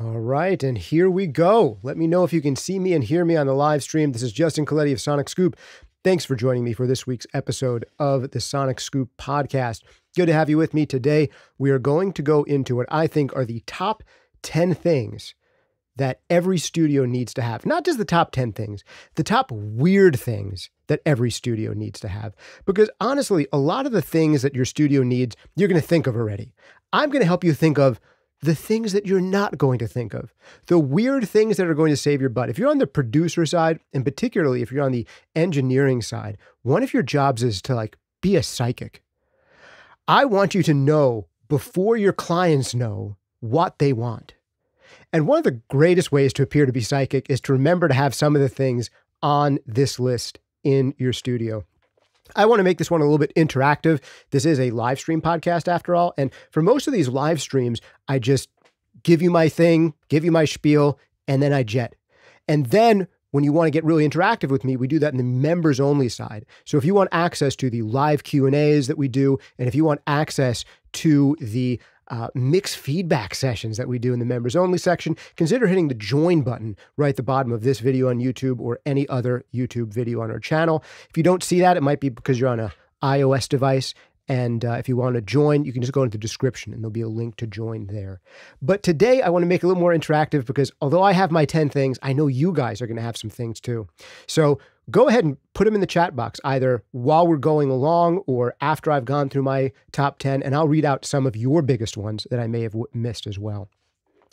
All right, and here we go. Let me know if you can see me and hear me on the live stream. This is Justin Colletti of Sonic Scoop. Thanks for joining me for this week's episode of the Sonic Scoop podcast. Good to have you with me today. We are going to go into what I think are the top 10 things that every studio needs to have. Not just the top 10 things, the top weird things that every studio needs to have. Because honestly, a lot of the things that your studio needs, you're going to think of already. I'm going to help you think of the things that you're not going to think of, the weird things that are going to save your butt. If you're on the producer side, and particularly if you're on the engineering side, one of your jobs is to like be a psychic. I want you to know before your clients know what they want. And one of the greatest ways to appear to be psychic is to remember to have some of the things on this list in your studio. I want to make this one a little bit interactive. This is a live stream podcast after all. And for most of these live streams, I just give you my thing, give you my spiel, and then I jet. And then when you want to get really interactive with me, we do that in the members only side. So if you want access to the live Q&As that we do, and if you want access to the uh, mixed feedback sessions that we do in the members only section, consider hitting the join button right at the bottom of this video on YouTube or any other YouTube video on our channel. If you don't see that, it might be because you're on a iOS device. And uh, if you want to join, you can just go into the description and there'll be a link to join there. But today I want to make it a little more interactive because although I have my 10 things, I know you guys are going to have some things too. So go ahead and put them in the chat box either while we're going along or after I've gone through my top 10, and I'll read out some of your biggest ones that I may have missed as well.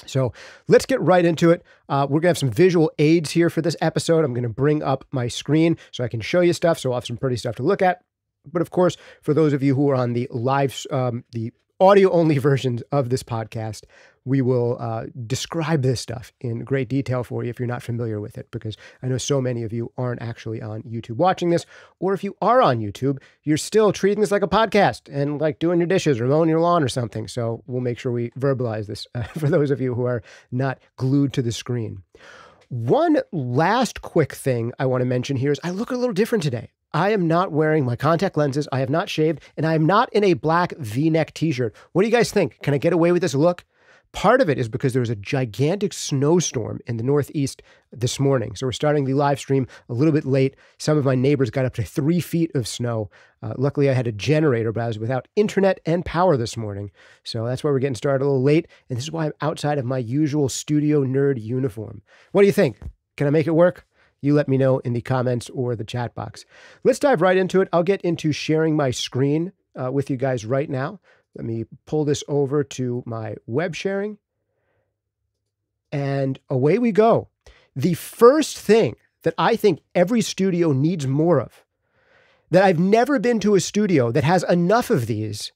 So let's get right into it. Uh, we're going to have some visual aids here for this episode. I'm going to bring up my screen so I can show you stuff. So I'll have some pretty stuff to look at. But of course, for those of you who are on the live, um, the audio only versions of this podcast, we will uh, describe this stuff in great detail for you if you're not familiar with it, because I know so many of you aren't actually on YouTube watching this. Or if you are on YouTube, you're still treating this like a podcast and like doing your dishes or mowing your lawn or something. So we'll make sure we verbalize this uh, for those of you who are not glued to the screen. One last quick thing I want to mention here is I look a little different today. I am not wearing my contact lenses. I have not shaved, and I am not in a black v neck t shirt. What do you guys think? Can I get away with this look? Part of it is because there was a gigantic snowstorm in the Northeast this morning. So we're starting the live stream a little bit late. Some of my neighbors got up to three feet of snow. Uh, luckily, I had a generator, but I was without internet and power this morning. So that's why we're getting started a little late. And this is why I'm outside of my usual studio nerd uniform. What do you think? Can I make it work? You let me know in the comments or the chat box. Let's dive right into it. I'll get into sharing my screen uh, with you guys right now. Let me pull this over to my web sharing. And away we go. The first thing that I think every studio needs more of, that I've never been to a studio that has enough of these,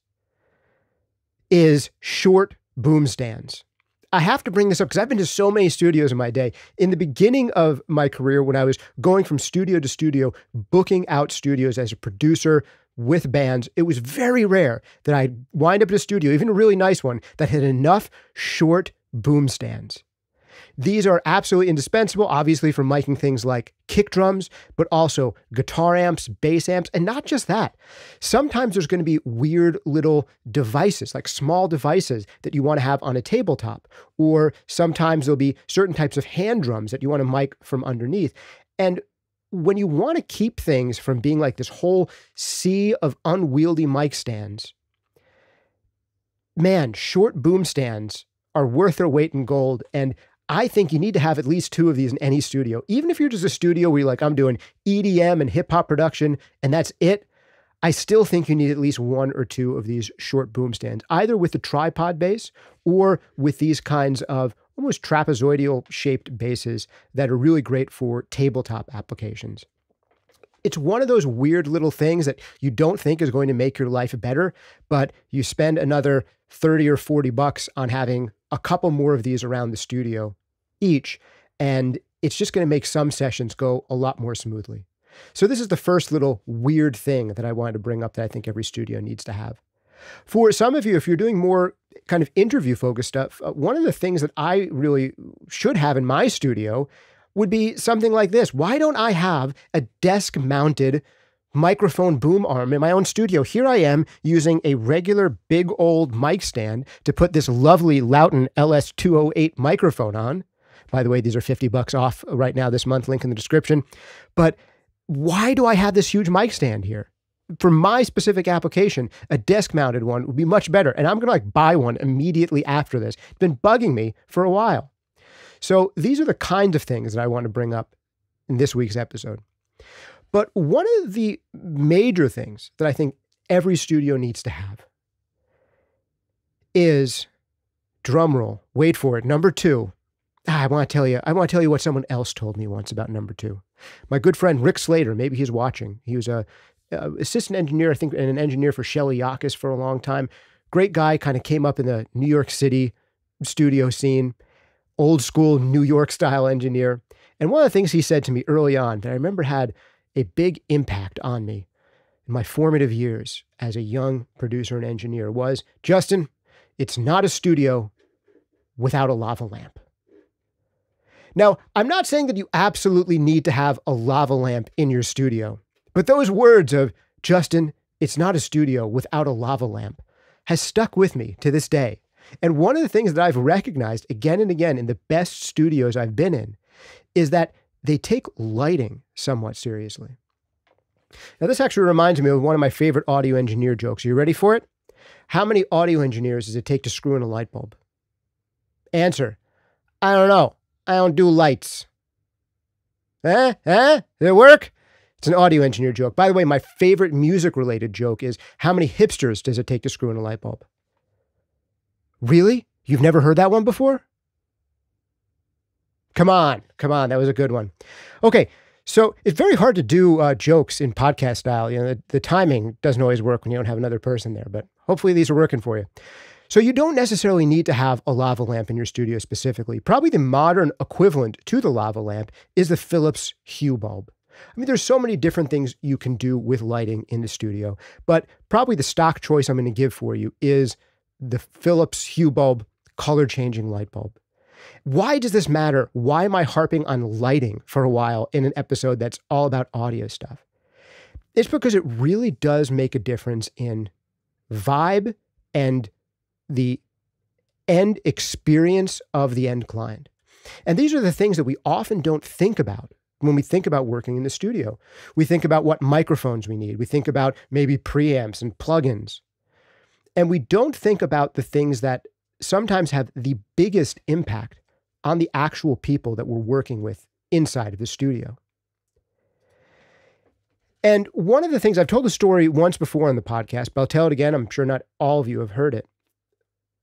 is short boom stands. I have to bring this up because I've been to so many studios in my day. In the beginning of my career, when I was going from studio to studio, booking out studios as a producer, with bands, it was very rare that I'd wind up in a studio, even a really nice one, that had enough short boom stands. These are absolutely indispensable, obviously, for miking things like kick drums, but also guitar amps, bass amps, and not just that. Sometimes there's going to be weird little devices, like small devices that you want to have on a tabletop, or sometimes there'll be certain types of hand drums that you want to mic from underneath. And when you want to keep things from being like this whole sea of unwieldy mic stands, man, short boom stands are worth their weight in gold. And I think you need to have at least two of these in any studio. Even if you're just a studio where you're like, I'm doing EDM and hip hop production and that's it, I still think you need at least one or two of these short boom stands, either with the tripod base or with these kinds of almost trapezoidal shaped bases that are really great for tabletop applications. It's one of those weird little things that you don't think is going to make your life better, but you spend another 30 or 40 bucks on having a couple more of these around the studio each, and it's just going to make some sessions go a lot more smoothly. So, this is the first little weird thing that I wanted to bring up that I think every studio needs to have. For some of you, if you're doing more kind of interview focused stuff, uh, one of the things that I really should have in my studio would be something like this. Why don't I have a desk mounted microphone boom arm in my own studio. Here I am using a regular big old mic stand to put this lovely Lauten LS208 microphone on. By the way, these are 50 bucks off right now this month, link in the description. But why do I have this huge mic stand here? For my specific application, a desk mounted one would be much better. And I'm going to like buy one immediately after this. It's been bugging me for a while. So these are the kinds of things that I want to bring up in this week's episode. But one of the major things that I think every studio needs to have is drumroll. Wait for it. Number two. Ah, I want to tell you. I want to tell you what someone else told me once about number two. My good friend Rick Slater. Maybe he's watching. He was a, a assistant engineer, I think, and an engineer for Shelly Yakus for a long time. Great guy. Kind of came up in the New York City studio scene. Old school New York style engineer. And one of the things he said to me early on that I remember had a big impact on me in my formative years as a young producer and engineer was Justin, it's not a studio without a lava lamp. Now, I'm not saying that you absolutely need to have a lava lamp in your studio, but those words of Justin, it's not a studio without a lava lamp has stuck with me to this day. And one of the things that I've recognized again and again in the best studios I've been in is that they take lighting somewhat seriously. Now, this actually reminds me of one of my favorite audio engineer jokes. Are you ready for it? How many audio engineers does it take to screw in a light bulb? Answer I don't know. I don't do lights. Eh? Eh? Did it work? It's an audio engineer joke. By the way, my favorite music related joke is how many hipsters does it take to screw in a light bulb? Really? You've never heard that one before? Come on, come on, that was a good one. Okay, so it's very hard to do uh, jokes in podcast style. You know, the, the timing doesn't always work when you don't have another person there, but hopefully these are working for you. So you don't necessarily need to have a lava lamp in your studio specifically. Probably the modern equivalent to the lava lamp is the Philips Hue bulb. I mean, there's so many different things you can do with lighting in the studio, but probably the stock choice I'm going to give for you is the Philips Hue bulb color changing light bulb. Why does this matter? Why am I harping on lighting for a while in an episode that's all about audio stuff? It's because it really does make a difference in vibe and the end experience of the end client. And these are the things that we often don't think about when we think about working in the studio. We think about what microphones we need, we think about maybe preamps and plugins. And we don't think about the things that sometimes have the biggest impact on the actual people that we're working with inside of the studio. And one of the things I've told the story once before on the podcast, but I'll tell it again. I'm sure not all of you have heard it.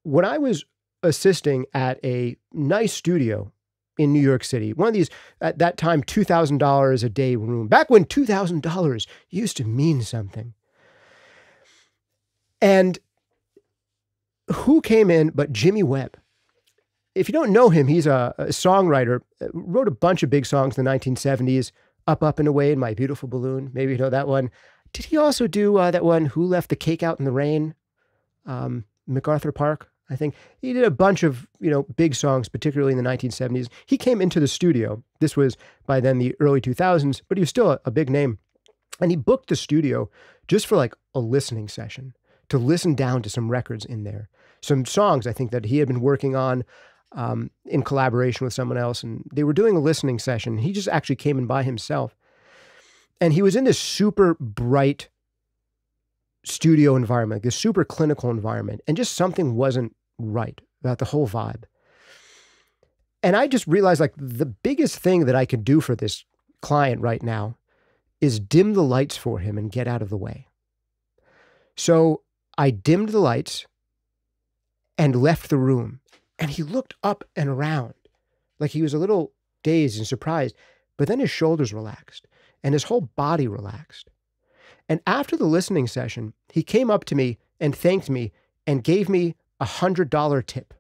When I was assisting at a nice studio in New York City, one of these, at that time, $2,000 a day room, back when $2,000 used to mean something. And who came in but Jimmy Webb? If you don't know him, he's a, a songwriter, uh, wrote a bunch of big songs in the 1970s, Up, Up and Away in My Beautiful Balloon. Maybe you know that one. Did he also do uh, that one, Who Left the Cake Out in the Rain? Um, MacArthur Park, I think. He did a bunch of, you know, big songs, particularly in the 1970s. He came into the studio. This was by then the early 2000s, but he was still a, a big name. And he booked the studio just for like a listening session to listen down to some records in there, some songs I think that he had been working on um, in collaboration with someone else, and they were doing a listening session. He just actually came in by himself, and he was in this super bright studio environment, like this super clinical environment, and just something wasn't right about the whole vibe. And I just realized like the biggest thing that I could do for this client right now is dim the lights for him and get out of the way. So I dimmed the lights and left the room. And he looked up and around like he was a little dazed and surprised. But then his shoulders relaxed and his whole body relaxed. And after the listening session, he came up to me and thanked me and gave me a $100 tip,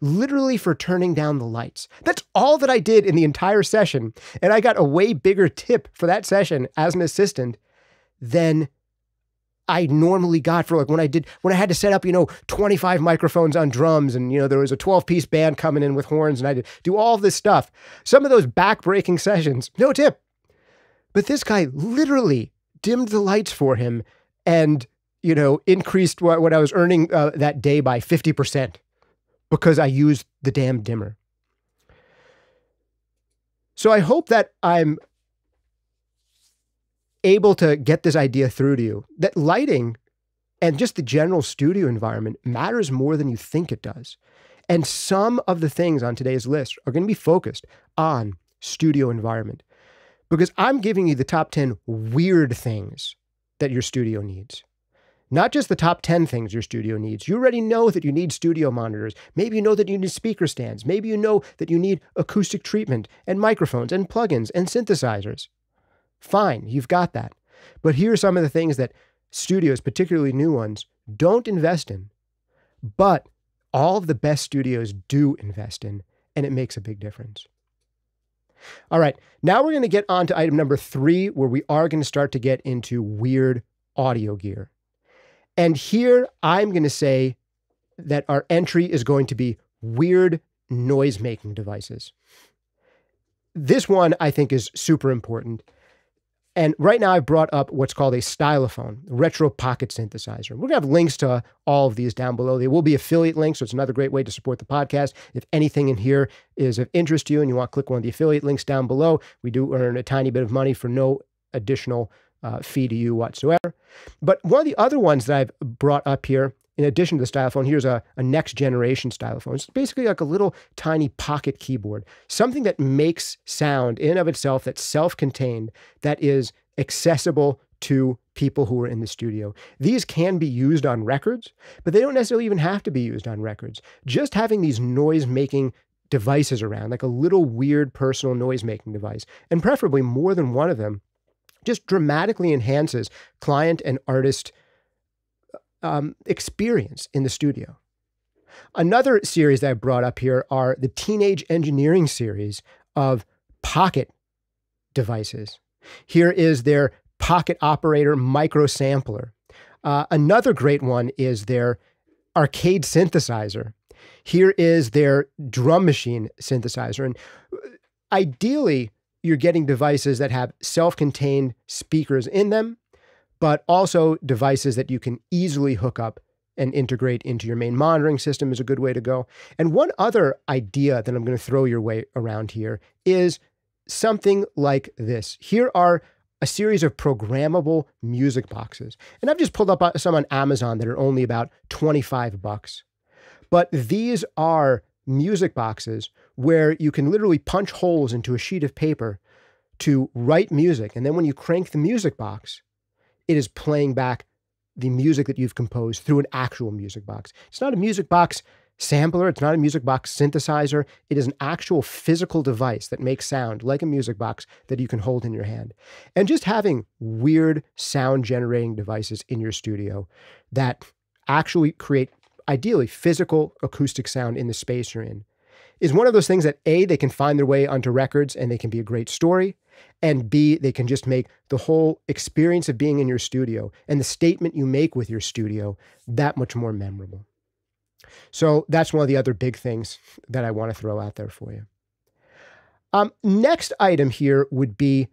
literally for turning down the lights. That's all that I did in the entire session. And I got a way bigger tip for that session as an assistant than I normally got for like when I did when I had to set up, you know, 25 microphones on drums and you know there was a 12 piece band coming in with horns and I did do all this stuff. Some of those back-breaking sessions, no tip. But this guy literally dimmed the lights for him and, you know, increased what, what I was earning uh, that day by 50% because I used the damn dimmer. So I hope that I'm able to get this idea through to you that lighting and just the general studio environment matters more than you think it does. And some of the things on today's list are going to be focused on studio environment because I'm giving you the top 10 weird things that your studio needs. Not just the top 10 things your studio needs. You already know that you need studio monitors. Maybe you know that you need speaker stands. Maybe you know that you need acoustic treatment and microphones and plugins and synthesizers. Fine, you've got that. But here are some of the things that studios, particularly new ones, don't invest in. But all of the best studios do invest in, and it makes a big difference. All right, now we're going to get on to item number three, where we are going to start to get into weird audio gear. And here I'm going to say that our entry is going to be weird noise making devices. This one I think is super important and right now, I've brought up what's called a stylophone, retro pocket synthesizer. We're going to have links to all of these down below. They will be affiliate links, so it's another great way to support the podcast. If anything in here is of interest to you and you want to click one of the affiliate links down below, we do earn a tiny bit of money for no additional uh, fee to you whatsoever. But one of the other ones that I've brought up here in addition to the stylophone, here's a, a next generation stylophone. It's basically like a little tiny pocket keyboard, something that makes sound in of itself that's self contained, that is accessible to people who are in the studio. These can be used on records, but they don't necessarily even have to be used on records. Just having these noise making devices around, like a little weird personal noise making device, and preferably more than one of them, just dramatically enhances client and artist um, experience in the studio. Another series that I brought up here are the Teenage Engineering series of pocket devices. Here is their pocket operator micro sampler. Uh, another great one is their arcade synthesizer. Here is their drum machine synthesizer. And uh, ideally, you're getting devices that have self contained speakers in them but also devices that you can easily hook up and integrate into your main monitoring system is a good way to go. And one other idea that I'm going to throw your way around here is something like this. Here are a series of programmable music boxes. And I've just pulled up uh, some on Amazon that are only about 25 bucks. But these are music boxes where you can literally punch holes into a sheet of paper to write music. And then when you crank the music box, it is playing back the music that you've composed through an actual music box. It's not a music box sampler, it's not a music box synthesizer. It is an actual physical device that makes sound like a music box that you can hold in your hand. And just having weird sound generating devices in your studio that actually create ideally physical acoustic sound in the space you're in is one of those things that A, they can find their way onto records and they can be a great story and B, they can just make the whole experience of being in your studio and the statement you make with your studio that much more memorable. So that's one of the other big things that I want to throw out there for you. Um, next item here would be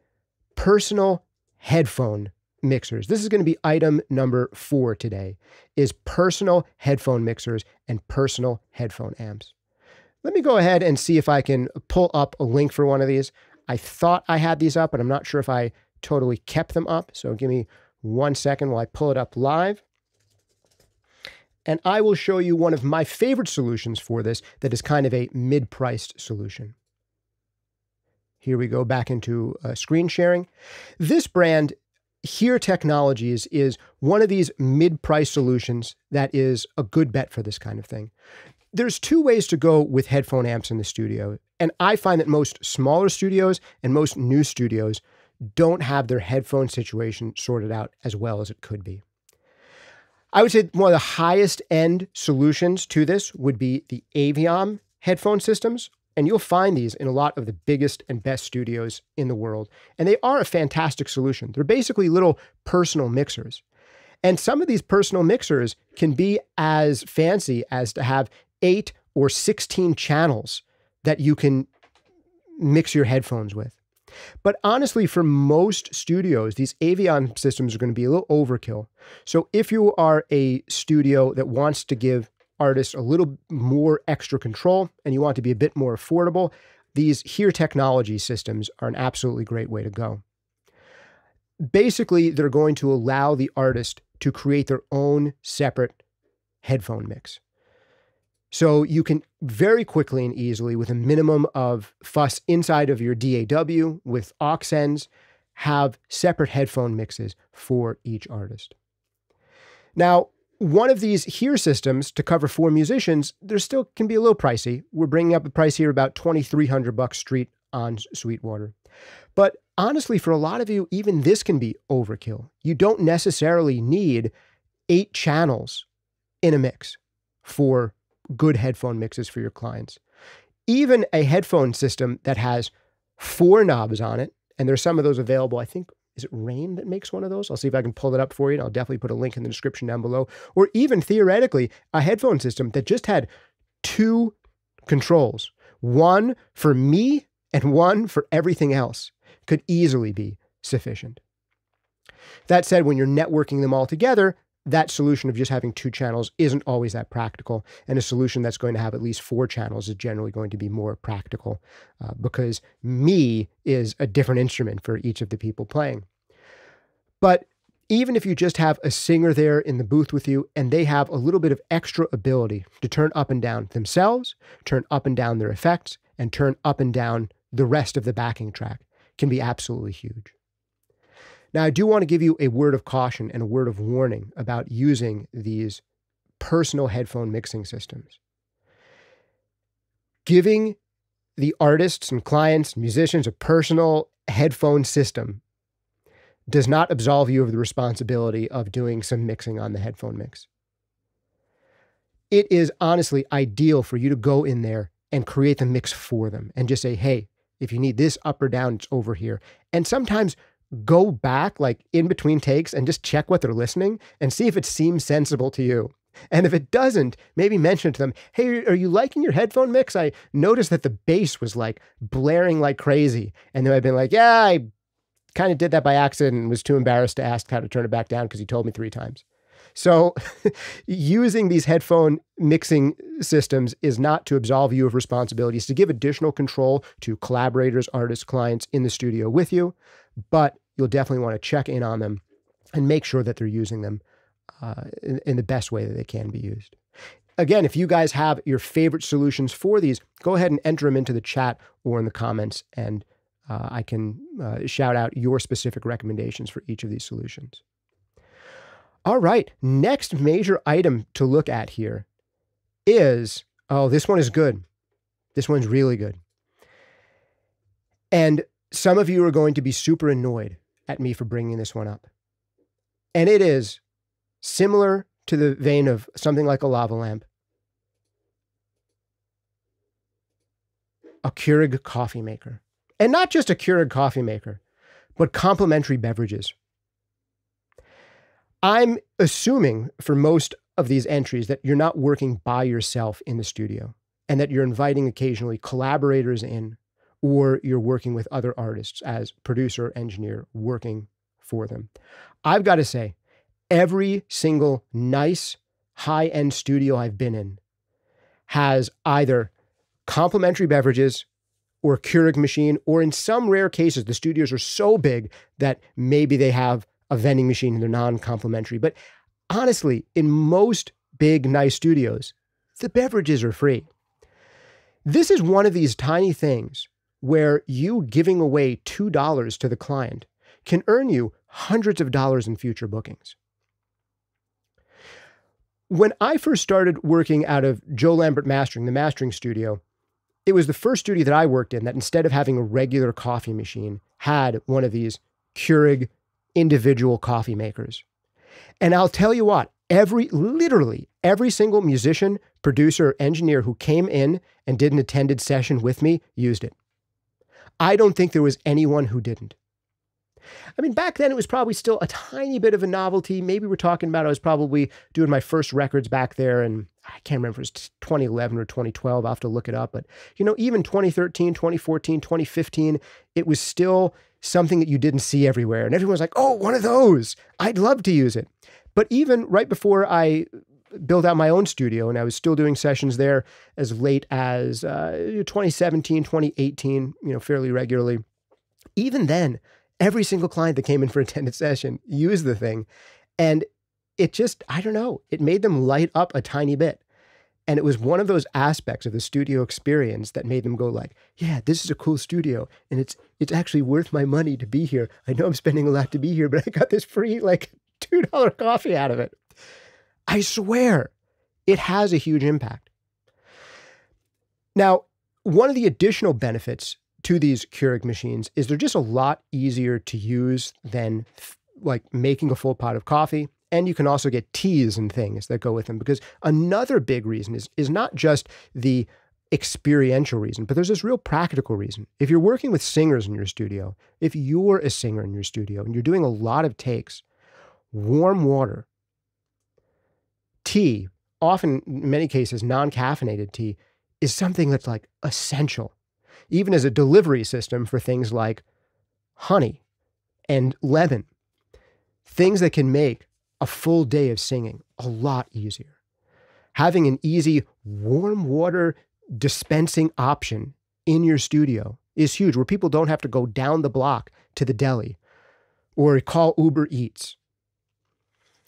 personal headphone mixers. This is going to be item number four today is personal headphone mixers and personal headphone amps. Let me go ahead and see if I can pull up a link for one of these. I thought I had these up, but I'm not sure if I totally kept them up. So give me one second while I pull it up live. And I will show you one of my favorite solutions for this that is kind of a mid-priced solution. Here we go back into uh, screen sharing. This brand, Hear Technologies, is one of these mid-price solutions that is a good bet for this kind of thing. There's two ways to go with headphone amps in the studio. And I find that most smaller studios and most new studios don't have their headphone situation sorted out as well as it could be. I would say one of the highest end solutions to this would be the Aviom headphone systems. And you'll find these in a lot of the biggest and best studios in the world. And they are a fantastic solution. They're basically little personal mixers. And some of these personal mixers can be as fancy as to have eight or 16 channels that you can mix your headphones with. But honestly, for most studios, these Aviom systems are going to be a little overkill. So if you are a studio that wants to give artists a little more extra control and you want to be a bit more affordable, these Hear Technology systems are an absolutely great way to go. Basically, they're going to allow the artist to create their own separate headphone mix. So you can very quickly and easily, with a minimum of fuss inside of your DAW with aux ends, have separate headphone mixes for each artist. Now, one of these Hear systems to cover four musicians, there still can be a little pricey. We're bringing up the price here about 2300 bucks street on Sweetwater. But honestly, for a lot of you, even this can be overkill. You don't necessarily need eight channels in a mix for good headphone mixes for your clients. Even a headphone system that has four knobs on it, and there's some of those available. I think is it Rane that makes one of those? I'll see if I can pull it up for you. And I'll definitely put a link in the description down below. Or even theoretically, a headphone system that just had two controls, one for me and one for everything else, could easily be sufficient. That said, when you're networking them all together, that solution of just having two channels isn't always that practical. And a solution that's going to have at least four channels is generally going to be more practical uh, because me is a different instrument for each of the people playing. But even if you just have a singer there in the booth with you and they have a little bit of extra ability to turn up and down themselves, turn up and down their effects, and turn up and down the rest of the backing track, can be absolutely huge. Now, I do want to give you a word of caution and a word of warning about using these personal headphone mixing systems. Giving the artists and clients, musicians, a personal headphone system does not absolve you of the responsibility of doing some mixing on the headphone mix. It is honestly ideal for you to go in there and create the mix for them and just say, hey, if you need this up or down, it's over here. And sometimes go back like in between takes and just check what they're listening and see if it seems sensible to you. And if it doesn't, maybe mention to them, hey, are you liking your headphone mix? I noticed that the bass was like blaring like crazy. And then I've been like, yeah, I kind of did that by accident and was too embarrassed to ask how to turn it back down because he told me three times. So, using these headphone mixing systems is not to absolve you of responsibilities, to give additional control to collaborators, artists, clients in the studio with you, but you'll definitely want to check in on them and make sure that they're using them uh, in, in the best way that they can be used. Again, if you guys have your favorite solutions for these, go ahead and enter them into the chat or in the comments, and uh, I can uh, shout out your specific recommendations for each of these solutions. All right, next major item to look at here is oh, this one is good. This one's really good. And some of you are going to be super annoyed at me for bringing this one up. And it is similar to the vein of something like a lava lamp. A Keurig coffee maker. And not just a Keurig coffee maker, but complementary beverages. I'm assuming for most of these entries that you're not working by yourself in the studio and that you're inviting occasionally collaborators in or you're working with other artists as producer, engineer, working for them. I've got to say, every single nice high end studio I've been in has either complimentary beverages or Keurig machine, or in some rare cases, the studios are so big that maybe they have a vending machine and they're non complimentary. But honestly, in most big, nice studios, the beverages are free. This is one of these tiny things where you giving away $2 to the client can earn you hundreds of dollars in future bookings. When I first started working out of Joe Lambert Mastering, the mastering studio, it was the first studio that I worked in that instead of having a regular coffee machine, had one of these Keurig individual coffee makers. And I'll tell you what, every, literally every single musician, producer, engineer who came in and did an attended session with me used it. I don't think there was anyone who didn't. I mean, back then it was probably still a tiny bit of a novelty. Maybe we're talking about I was probably doing my first records back there and I can't remember if it was 2011 or 2012. I'll have to look it up. But, you know, even 2013, 2014, 2015, it was still something that you didn't see everywhere. And everyone was like, oh, one of those. I'd love to use it. But even right before I built out my own studio and I was still doing sessions there as late as uh, 2017, 2018, you know, fairly regularly. Even then, every single client that came in for a attended session used the thing. And it just, I don't know, it made them light up a tiny bit. And it was one of those aspects of the studio experience that made them go like, yeah, this is a cool studio and it's it's actually worth my money to be here. I know I'm spending a lot to be here, but I got this free like $2 coffee out of it. I swear, it has a huge impact. Now, one of the additional benefits to these Keurig machines is they're just a lot easier to use than like making a full pot of coffee. And you can also get teas and things that go with them because another big reason is, is not just the experiential reason, but there's this real practical reason. If you're working with singers in your studio, if you're a singer in your studio and you're doing a lot of takes, warm water, tea, often in many cases non caffeinated tea, is something that's like essential even as a delivery system for things like honey and lemon, things that can make a full day of singing a lot easier. Having an easy warm water dispensing option in your studio is huge, where people don't have to go down the block to the deli or call Uber Eats.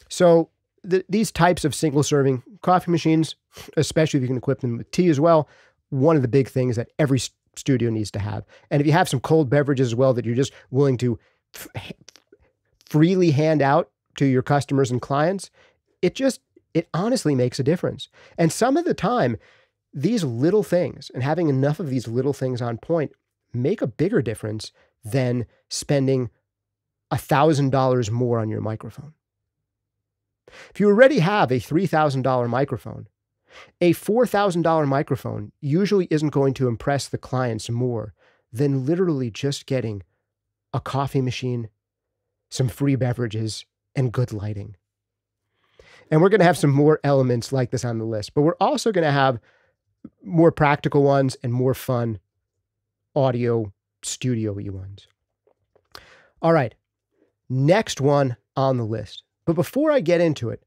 So, the, these types of single serving coffee machines, especially if you can equip them with tea as well, one of the big things that every studio needs to have. And if you have some cold beverages as well that you're just willing to f- freely hand out to your customers and clients, it just, it honestly makes a difference. And some of the time, these little things and having enough of these little things on point make a bigger difference than spending $1,000 more on your microphone. If you already have a $3,000 microphone, a $4,000 microphone usually isn't going to impress the clients more than literally just getting a coffee machine, some free beverages, and good lighting. And we're going to have some more elements like this on the list, but we're also going to have more practical ones and more fun audio studio ones. All right, next one on the list. But before I get into it,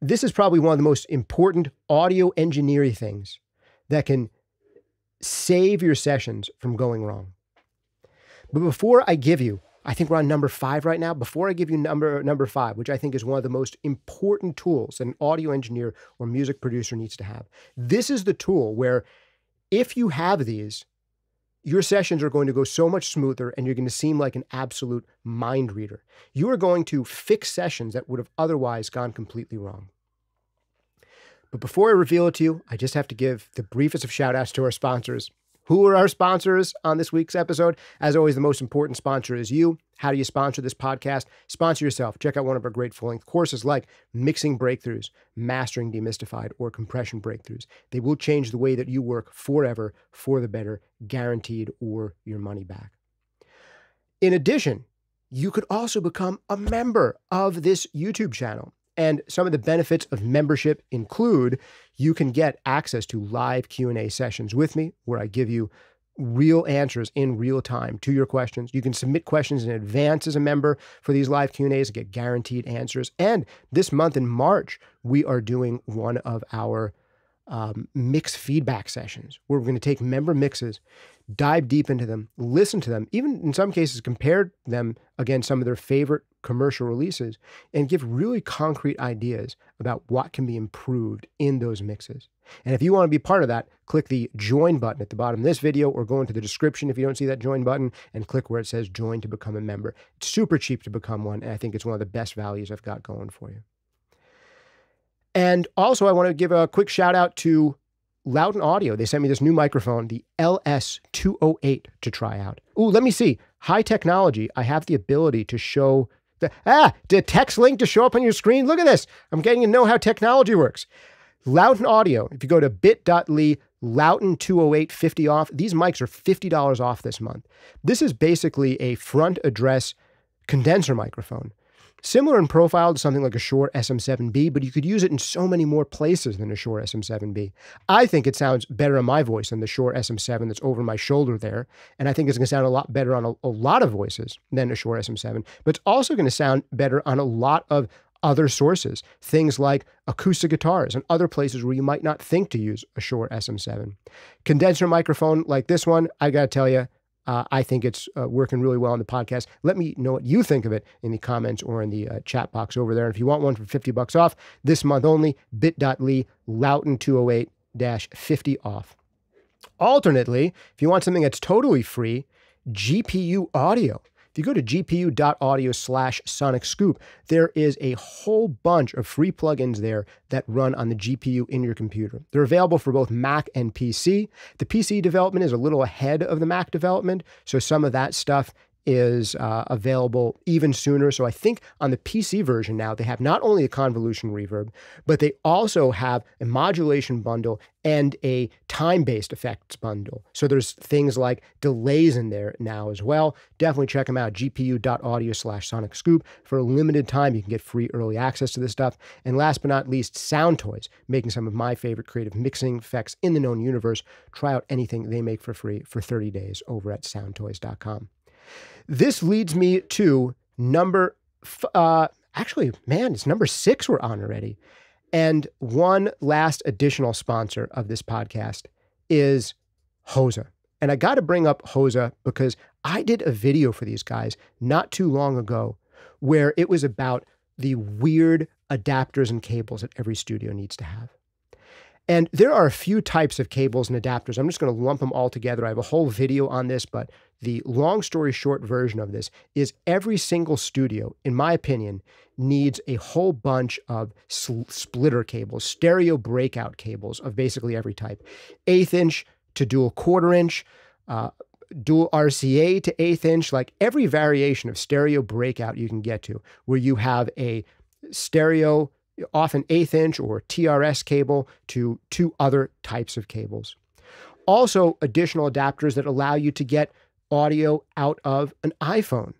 this is probably one of the most important audio engineering things that can save your sessions from going wrong. But before I give you, I think we're on number five right now. Before I give you number number five, which I think is one of the most important tools an audio engineer or music producer needs to have, this is the tool where if you have these, your sessions are going to go so much smoother and you're going to seem like an absolute mind reader. You are going to fix sessions that would have otherwise gone completely wrong. But before I reveal it to you, I just have to give the briefest of shout outs to our sponsors. Who are our sponsors on this week's episode? As always, the most important sponsor is you. How do you sponsor this podcast? Sponsor yourself. Check out one of our great full length courses like Mixing Breakthroughs, Mastering Demystified, or Compression Breakthroughs. They will change the way that you work forever for the better, guaranteed, or your money back. In addition, you could also become a member of this YouTube channel. And some of the benefits of membership include you can get access to live Q&A sessions with me where I give you real answers in real time to your questions. You can submit questions in advance as a member for these live Q&As and get guaranteed answers. And this month in March, we are doing one of our um, mix feedback sessions where we're going to take member mixes dive deep into them, listen to them, even in some cases compare them against some of their favorite commercial releases, and give really concrete ideas about what can be improved in those mixes. And if you want to be part of that, click the join button at the bottom of this video or go into the description if you don't see that join button and click where it says join to become a member. It's super cheap to become one, and I think it's one of the best values I've got going for you. And also, I want to give a quick shout out to Lauten Audio, they sent me this new microphone, the LS208, to try out. Ooh, let me see. High technology. I have the ability to show the ah, the text link to show up on your screen. Look at this. I'm getting to know how technology works. Lauten Audio, if you go to bit.ly Lauten 208 50 off, these mics are $50 off this month. This is basically a front address condenser microphone. Similar in profile to something like a Shure SM7B, but you could use it in so many more places than a Shure SM7B. I think it sounds better on my voice than the Shure SM7 that's over my shoulder there. And I think it's going to sound a lot better on a, a lot of voices than a Shure SM7, but it's also going to sound better on a lot of other sources, things like acoustic guitars and other places where you might not think to use a Shure SM7. Condenser microphone like this one, I got to tell you, uh, I think it's uh, working really well on the podcast. Let me know what you think of it in the comments or in the uh, chat box over there. And if you want one for 50 bucks off this month only, bit.ly Lauten208 50 off. Alternately, if you want something that's totally free, GPU audio. If you go to gpu.audio slash sonic scoop, there is a whole bunch of free plugins there that run on the GPU in your computer. They're available for both Mac and PC. The PC development is a little ahead of the Mac development, so some of that stuff is uh, available even sooner. So I think on the PC version now, they have not only a convolution reverb, but they also have a modulation bundle and a time based effects bundle. So there's things like delays in there now as well. Definitely check them out gpu.audio slash sonic scoop. For a limited time, you can get free early access to this stuff. And last but not least, Soundtoys, making some of my favorite creative mixing effects in the known universe. Try out anything they make for free for 30 days over at soundtoys.com. This leads me to number, uh, actually, man, it's number six we're on already. And one last additional sponsor of this podcast is Hosa. And I got to bring up Hosa because I did a video for these guys not too long ago where it was about the weird adapters and cables that every studio needs to have. And there are a few types of cables and adapters. I'm just going to lump them all together. I have a whole video on this, but the long story short version of this is every single studio, in my opinion, needs a whole bunch of splitter cables, stereo breakout cables of basically every type. Eighth inch to dual quarter inch, uh, dual RCA to eighth inch, like every variation of stereo breakout you can get to, where you have a stereo often eighth inch or TRS cable to two other types of cables. Also, additional adapters that allow you to get audio out of an iPhone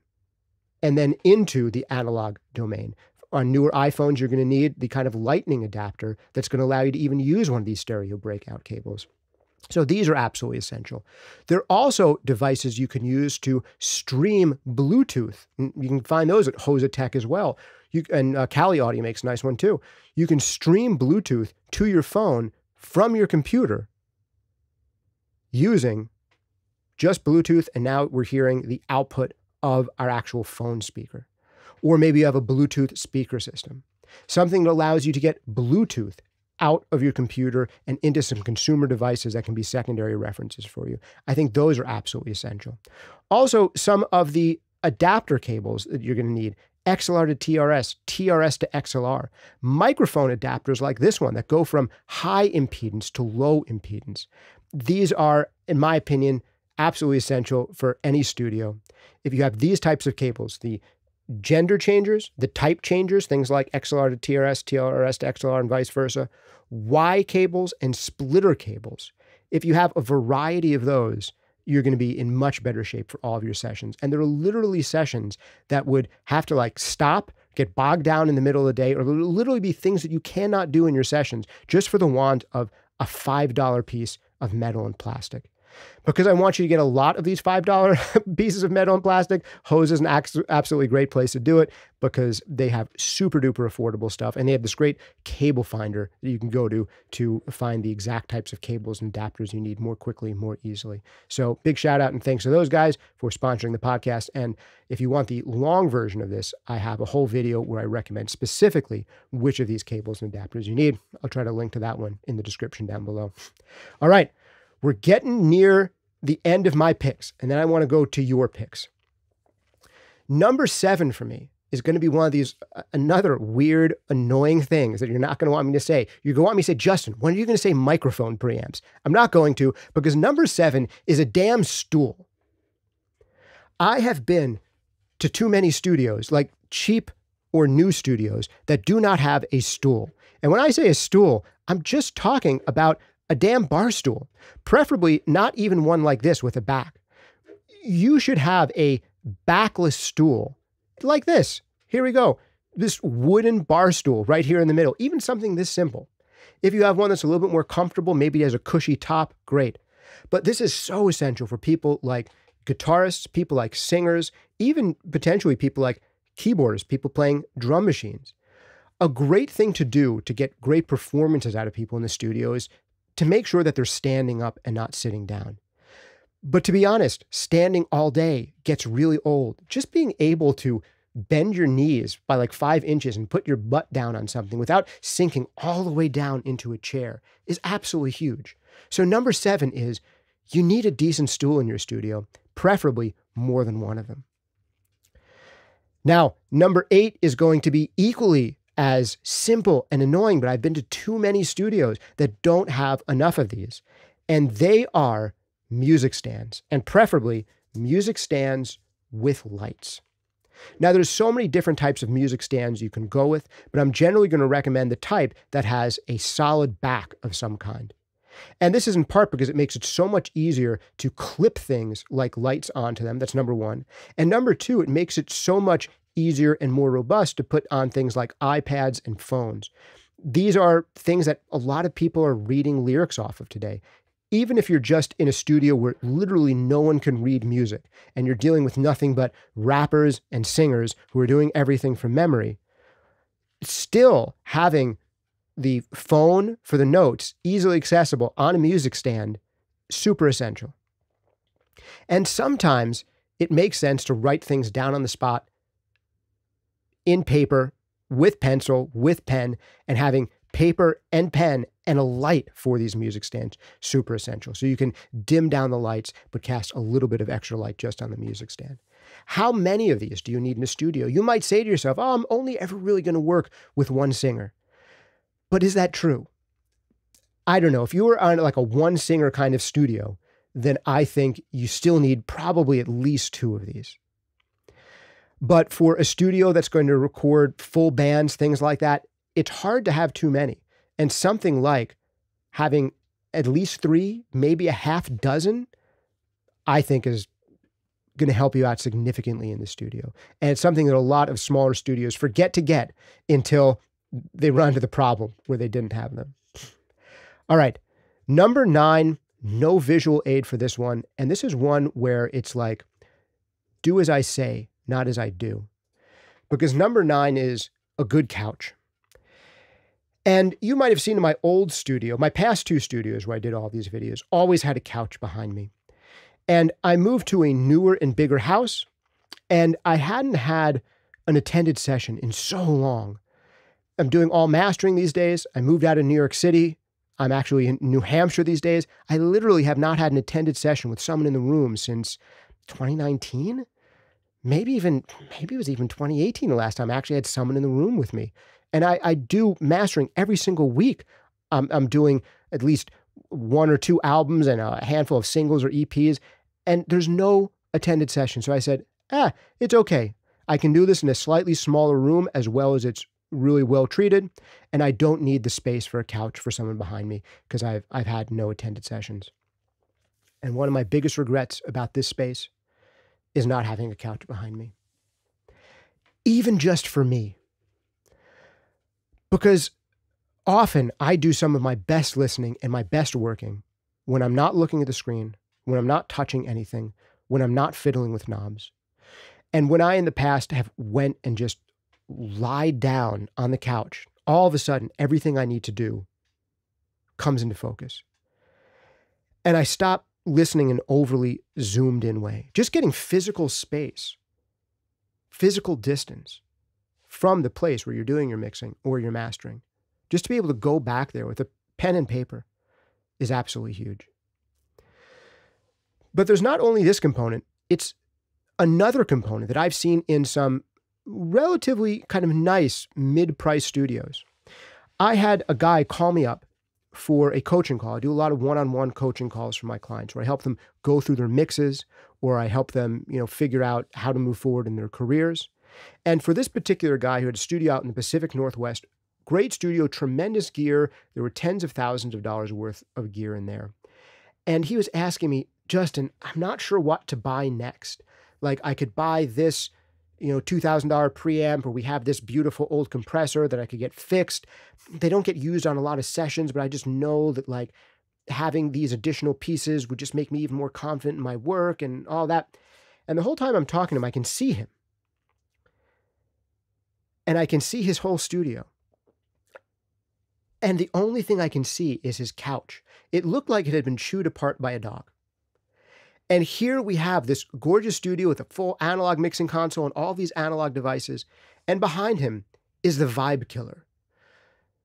and then into the analog domain. On newer iPhones, you're going to need the kind of lightning adapter that's going to allow you to even use one of these stereo breakout cables. So these are absolutely essential. There are also devices you can use to stream Bluetooth. Mm, you can find those at Hosa Tech as well, you and uh, Kali Audio makes a nice one too. You can stream Bluetooth to your phone from your computer using just Bluetooth, and now we're hearing the output of our actual phone speaker. Or maybe you have a Bluetooth speaker system, something that allows you to get Bluetooth out of your computer and into some consumer devices that can be secondary references for you. I think those are absolutely essential. Also, some of the adapter cables that you're going to need XLR to TRS, TRS to XLR, microphone adapters like this one that go from high impedance to low impedance. These are, in my opinion, absolutely essential for any studio. If you have these types of cables, the gender changers, the type changers, things like XLR to TRS, TRS to XLR, and vice versa, Y cables, and splitter cables. If you have a variety of those, you're going to be in much better shape for all of your sessions. And there are literally sessions that would have to like stop, get bogged down in the middle of the day, or literally be things that you cannot do in your sessions just for the want of a $5 piece of metal and plastic. Because I want you to get a lot of these $5 pieces of metal and plastic, Hosa is an absolutely great place to do it because they have super duper affordable stuff. And they have this great cable finder that you can go to to find the exact types of cables and adapters you need more quickly, more easily. So big shout out and thanks to those guys for sponsoring the podcast. And if you want the long version of this, I have a whole video where I recommend specifically which of these cables and adapters you need. I'll try to link to that one in the description down below. All right. We're getting near the end of my picks, and then I want to go to your picks. Number seven for me is going to be one of these uh, another weird, annoying things that you're not going to want me to say. You're going to want me to say, Justin, when are you going to say microphone preamps? I'm not going to because number seven is a damn stool. I have been to too many studios, like cheap or new studios, that do not have a stool. And when I say a stool, I'm just talking about a damn bar stool, preferably not even one like this with a back. You should have a backless stool like this. Here we go. This wooden bar stool right here in the middle, even something this simple. If you have one that's a little bit more comfortable, maybe it has a cushy top, great. But this is so essential for people like guitarists, people like singers, even potentially people like keyboarders, people playing drum machines. A great thing to do to get great performances out of people in the studio is to make sure that they're standing up and not sitting down. But to be honest, standing all day gets really old. Just being able to bend your knees by like five inches and put your butt down on something without sinking all the way down into a chair is absolutely huge. So, number seven is you need a decent stool in your studio, preferably more than one of them. Now, number eight is going to be equally as simple and annoying, but I've been to too many studios that don't have enough of these. And they are music stands, and preferably music stands with lights. Now, there's so many different types of music stands you can go with, but I'm generally going to recommend the type that has a solid back of some kind. And this is in part because it makes it so much easier to clip things like lights onto them. That's number one. And number two, it makes it so much easier and more robust to put on things like iPads and phones. These are things that a lot of people are reading lyrics off of today. Even if you're just in a studio where literally no one can read music and you're dealing with nothing but rappers and singers who are doing everything from memory, still having the phone for the notes easily accessible on a music stand, super essential. And sometimes it makes sense to write things down on the spot in paper with pencil, with pen, and having paper and pen and a light for these music stands super essential. So you can dim down the lights, but cast a little bit of extra light just on the music stand. How many of these do you need in a studio? You might say to yourself, oh, I'm only ever really going to work with one singer. But is that true? I don't know. If you were on like a one singer kind of studio, then I think you still need probably at least two of these. But for a studio that's going to record full bands, things like that, it's hard to have too many. And something like having at least three, maybe a half dozen, I think is going to help you out significantly in the studio. And it's something that a lot of smaller studios forget to get until they run into the problem where they didn't have them. All right. Number nine, no visual aid for this one. And this is one where it's like, do as I say, not as I do. Because number nine is a good couch. And you might have seen in my old studio, my past two studios where I did all these videos, always had a couch behind me. And I moved to a newer and bigger house, and I hadn't had an attended session in so long. I'm doing all mastering these days. I moved out of New York City. I'm actually in New Hampshire these days. I literally have not had an attended session with someone in the room since 2019. Maybe even, maybe it was even 2018 the last time I actually had someone in the room with me. And I, I do mastering every single week. I'm, I'm doing at least one or two albums and a handful of singles or EPs, and there's no attended session. So I said, ah, it's okay. I can do this in a slightly smaller room as well as it's really well treated, and I don't need the space for a couch for someone behind me because I've I've had no attended sessions. And one of my biggest regrets about this space is not having a couch behind me. Even just for me. Because often I do some of my best listening and my best working when I'm not looking at the screen, when I'm not touching anything, when I'm not fiddling with knobs. And when I in the past have went and just lie down on the couch, all of a sudden, everything I need to do comes into focus. And I stop listening in overly zoomed in way, just getting physical space, physical distance from the place where you're doing your mixing or your mastering. Just to be able to go back there with a pen and paper is absolutely huge. But there's not only this component, it's another component that I've seen in some relatively kind of nice mid price studios. I had a guy call me up for a coaching call. I do a lot of one on one coaching calls for my clients where I help them go through their mixes or I help them, you know, figure out how to move forward in their careers. And for this particular guy who had a studio out in the Pacific Northwest, great studio, tremendous gear. There were tens of thousands of dollars worth of gear in there. And he was asking me, Justin, I'm not sure what to buy next. Like, I could buy this you know, $2,000 preamp or we have this beautiful old compressor that I could get fixed. They don't get used on a lot of sessions, but I just know that like having these additional pieces would just make me even more confident in my work and all that. And the whole time I'm talking to him, I can see him. And I can see his whole studio. And the only thing I can see is his couch. It looked like it had been chewed apart by a dog. And here we have this gorgeous studio with a full analog mixing console and all these analog devices. And behind him is the Vibe Killer.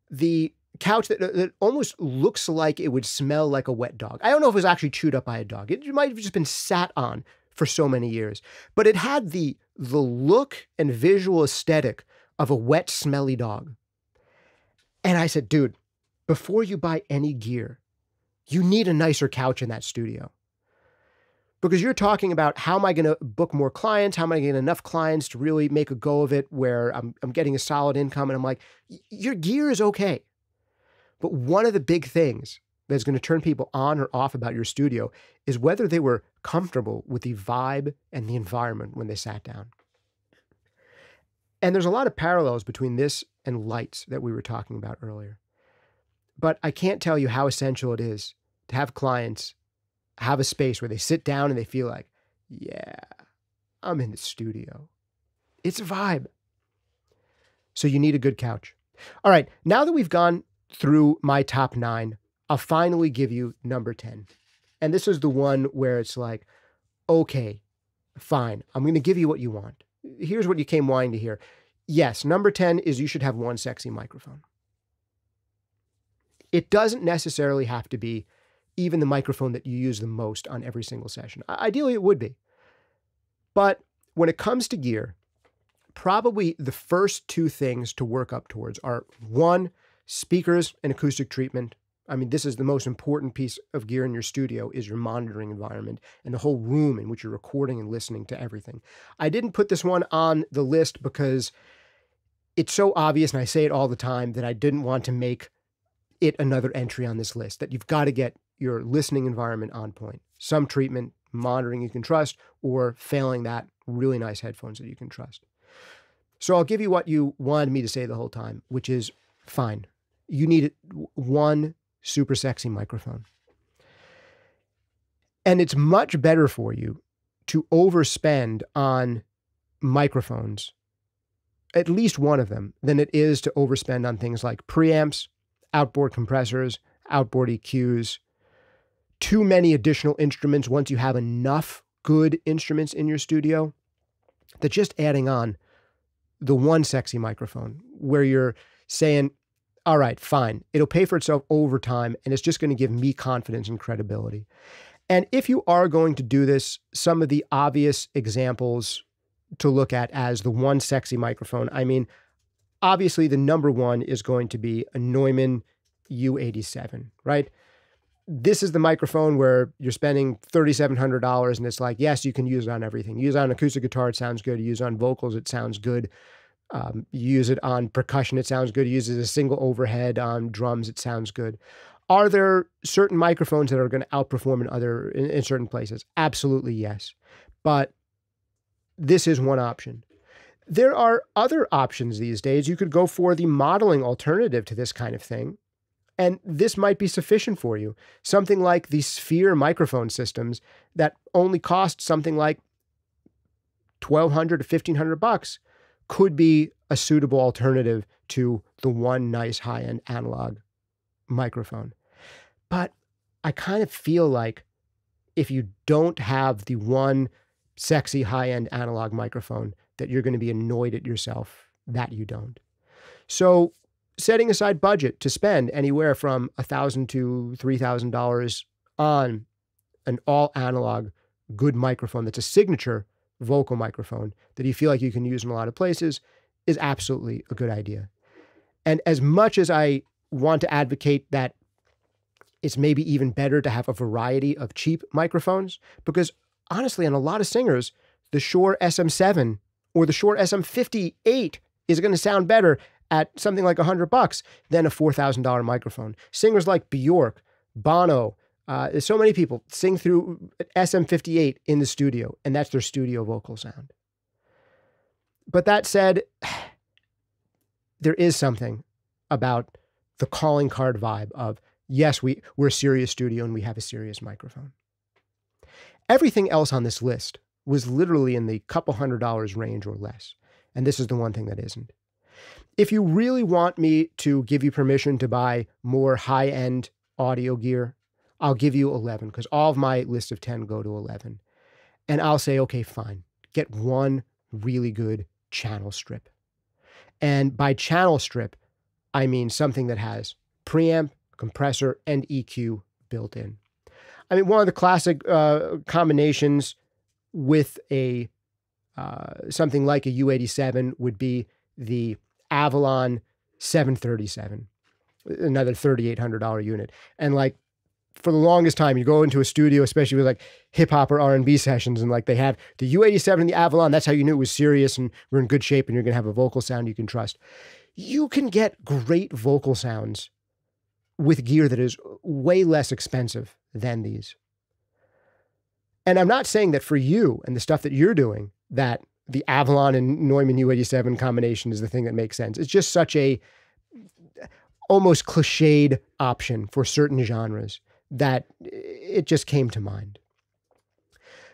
The couch that, that almost looks like it would smell like a wet dog. I don't know if it was actually chewed up by a dog. It might have just been sat on for so many years. But it had the the look and visual aesthetic of a wet, smelly dog. And I said, dude, before you buy any gear, you need a nicer couch in that studio. Because you're talking about how am I going to book more clients? How am I going to get enough clients to really make a go of it where I'm, I'm getting a solid income? And I'm like, your gear is okay. But one of the big things that's going to turn people on or off about your studio is whether they were comfortable with the vibe and the environment when they sat down. And there's a lot of parallels between this and lights that we were talking about earlier. But I can't tell you how essential it is to have clients have a space where they sit down and they feel like, yeah, I'm in the studio. It's a vibe. So you need a good couch. All right, now that we've gone through my top nine, I'll finally give you number 10. And this is the one where it's like, okay, fine, I'm going to give you what you want. Here's what you came wanting to hear. Yes, number 10 is you should have one sexy microphone. It doesn't necessarily have to be even the microphone that you use the most on every single session. Ideally, it would be. But when it comes to gear, probably the first two things to work up towards are one, speakers and acoustic treatment. I mean, this is the most important piece of gear in your studio is your monitoring environment and the whole room in which you're recording and listening to everything. I didn't put this one on the list because it's so obvious and I say it all the time that I didn't want to make it another entry on this list that you've got to get your listening environment on point. Some treatment, monitoring you can trust or failing that really nice headphones that you can trust. So I'll give you what you wanted me to say the whole time, which is fine you need one super sexy microphone. And it's much better for you to overspend on microphones, at least one of them, than it is to overspend on things like preamps, outboard compressors, outboard EQs, too many additional instruments once you have enough good instruments in your studio that just adding on the one sexy microphone where you're saying, all right, fine. It'll pay for itself over time and it's just going to give me confidence and credibility. And if you are going to do this, some of the obvious examples to look at as the one sexy microphone, I mean, obviously the number one is going to be a Neumann U87, right? This is the microphone where you're spending $3,700 and it's like, yes, you can use it on everything. use it on acoustic guitar, it sounds good. Use it on vocals, it sounds good. Um, use it on percussion, it sounds good. Use it as a single overhead on drums, it sounds good. Are there certain microphones that are going to outperform in other in, in certain places? Absolutely yes. But this is one option. There are other options these days. You could go for the modeling alternative to this kind of thing. And this might be sufficient for you. Something like the Sphere microphone systems that only cost something like 1200 to 1500 bucks could be a suitable alternative to the one nice high end analog microphone. But I kind of feel like if you don't have the one sexy high end analog microphone, that you're going to be annoyed at yourself that you don't. So, setting aside budget to spend anywhere from a thousand to three thousand dollars on an all analog good microphone that's a signature vocal microphone that you feel like you can use in a lot of places is absolutely a good idea. And as much as I want to advocate that it's maybe even better to have a variety of cheap microphones, because honestly, on a lot of singers, the Shure SM7 or the Shure SM58 is going to sound better at something like 100 bucks than a $4,000 microphone. Singers like Bjork, Bono, uh, there's so many people sing through SM58 in the studio, and that's their studio vocal sound. But that said, there is something about the calling card vibe of yes, we, we're a serious studio and we have a serious microphone. Everything else on this list was literally in the couple hundred dollars range or less. And this is the one thing that isn't. If you really want me to give you permission to buy more high end audio gear, I'll give you 11 because all of my list of 10 go to 11. And I'll say, okay, fine, get one really good channel strip. And by channel strip, I mean something that has preamp, compressor, and EQ built in. I mean, one of the classic uh, combinations with a uh, something like a U87 would be the Avalon 737, another $3,800 unit. And like for the longest time, you go into a studio, especially with like hip hop or R and B sessions, and like they have the U87 and the Avalon. That's how you knew it was serious and we're in good shape, and you're gonna have a vocal sound you can trust. You can get great vocal sounds with gear that is way less expensive than these. And I'm not saying that for you and the stuff that you're doing, that the Avalon and Neumann U87 combination is the thing that makes sense. It's just such a almost cliched option for certain genres that it just came to mind.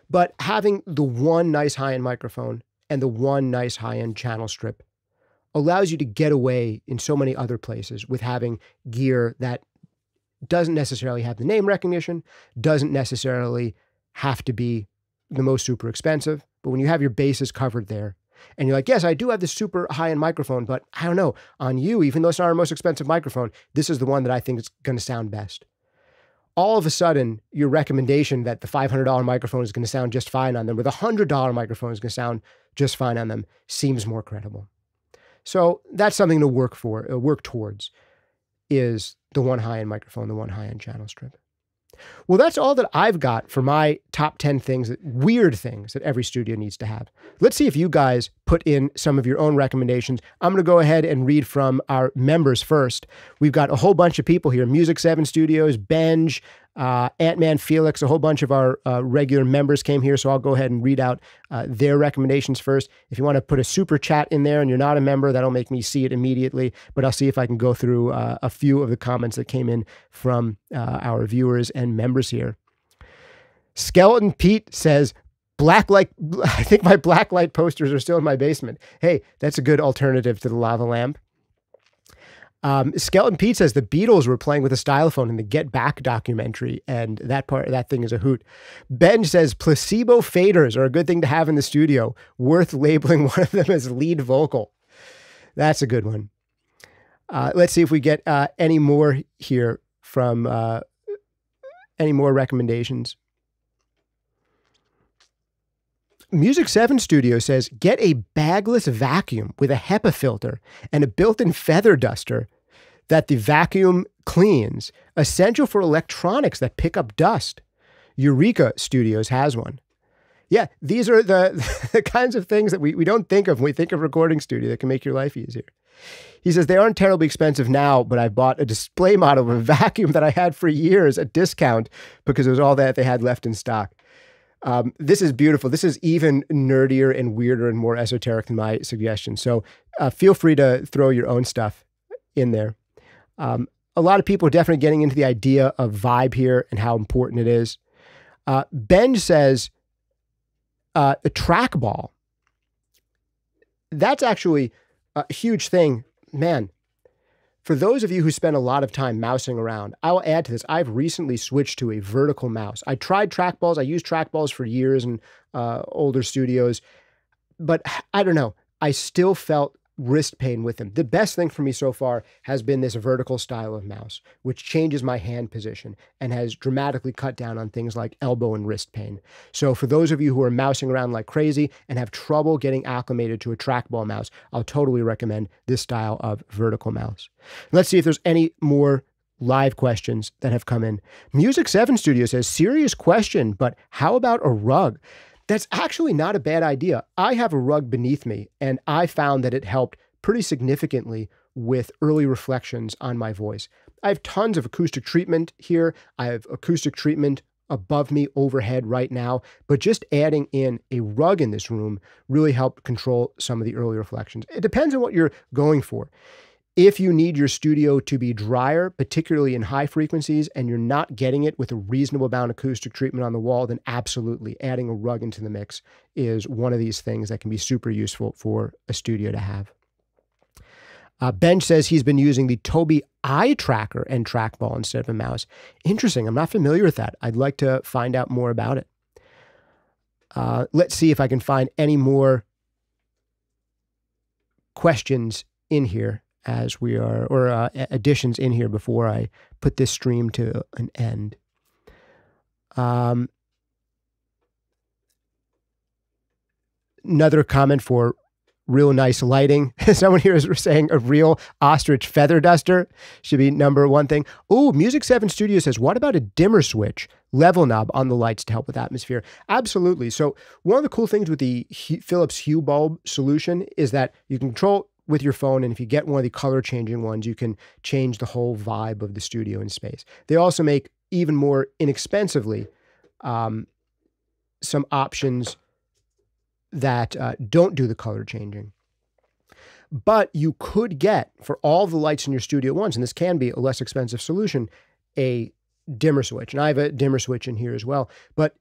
But having the one nice high end microphone and the one nice high end channel strip allows you to get away in so many other places with having gear that doesn't necessarily have the name recognition, doesn't necessarily have to be the most super expensive. But when you have your bases covered there, and you're like, yes, I do have this super high end microphone, but I don't know. On you, even though it's not our most expensive microphone, this is the one that I think is going to sound best. All of a sudden, your recommendation that the $500 microphone is going to sound just fine on them, or the $100 microphone is going to sound just fine on them, seems more credible. So that's something to work for, uh, work towards, is the one high end microphone, the one high end channel strip. Well, that's all that I've got for my top 10 things, that, weird things that every studio needs to have. Let's see if you guys put in some of your own recommendations. I'm going to go ahead and read from our members first. We've got a whole bunch of people here Music 7 Studios, Benj, uh, Ant Man Felix, a whole bunch of our uh, regular members came here, so I'll go ahead and read out uh, their recommendations first. If you want to put a super chat in there and you're not a member, that'll make me see it immediately. But I'll see if I can go through uh, a few of the comments that came in from uh, our viewers and members here. Skeleton Pete says, Black light, I think my black light posters are still in my basement. Hey, that's a good alternative to the lava lamp. Um, Skeleton Pete says the Beatles were playing with a stylophone in the Get Back documentary, and that part, that thing is a hoot. Ben says placebo faders are a good thing to have in the studio. Worth labeling one of them as lead vocal. That's a good one. Uh, let's see if we get uh, any more here from uh, any more recommendations. Music 7 Studio says get a bagless vacuum with a HEPA filter and a built in feather duster that the vacuum cleans, essential for electronics that pick up dust. Eureka Studios has one. Yeah, these are the, the kinds of things that we, we don't think of when we think of recording studio that can make your life easier. He says they aren't terribly expensive now, but I bought a display model of a vacuum that I had for years at discount because it was all that they had left in stock. Um, this is beautiful. This is even nerdier and weirder and more esoteric than my suggestion. So uh, feel free to throw your own stuff in there. Um, a lot of people are definitely getting into the idea of vibe here and how important it is. Uh, ben says uh, a trackball. That's actually a huge thing. Man, for those of you who spend a lot of time mousing around, I will add to this. I've recently switched to a vertical mouse. I tried trackballs. I used trackballs for years in uh, older studios, but I don't know. I still felt wrist pain with them. The best thing for me so far has been this vertical style of mouse, which changes my hand position and has dramatically cut down on things like elbow and wrist pain. So for those of you who are mousing around like crazy and have trouble getting acclimated to a trackball mouse, I'll totally recommend this style of vertical mouse. Let's see if there's any more live questions that have come in. Music 7 Studio says, serious question, but how about a rug? That's actually not a bad idea. I have a rug beneath me, and I found that it helped pretty significantly with early reflections on my voice. I have tons of acoustic treatment here. I have acoustic treatment above me overhead right now, but just adding in a rug in this room really helped control some of the early reflections. It depends on what you're going for. If you need your studio to be drier, particularly in high frequencies, and you're not getting it with a reasonable amount of acoustic treatment on the wall, then absolutely adding a rug into the mix is one of these things that can be super useful for a studio to have. Uh, Benj says he's been using the Tobii eye tracker and trackball instead of a mouse. Interesting. I'm not familiar with that. I'd like to find out more about it. Uh, let's see if I can find any more questions in here as we are, or uh, additions in here before I put this stream to an end. Um, another comment for real nice lighting. Someone here is saying a real ostrich feather duster should be number one thing. Oh, Music 7 Studio says, what about a dimmer switch level knob on the lights to help with atmosphere? Absolutely. So one of the cool things with the Philips Hue bulb solution is that you can control with your phone. And if you get one of the color changing ones, you can change the whole vibe of the studio in space. They also make even more inexpensively um, some options that uh, don't do the color changing. But you could get for all the lights in your studio at once, and this can be a less expensive solution, a dimmer switch. And I have a dimmer switch in here as well. But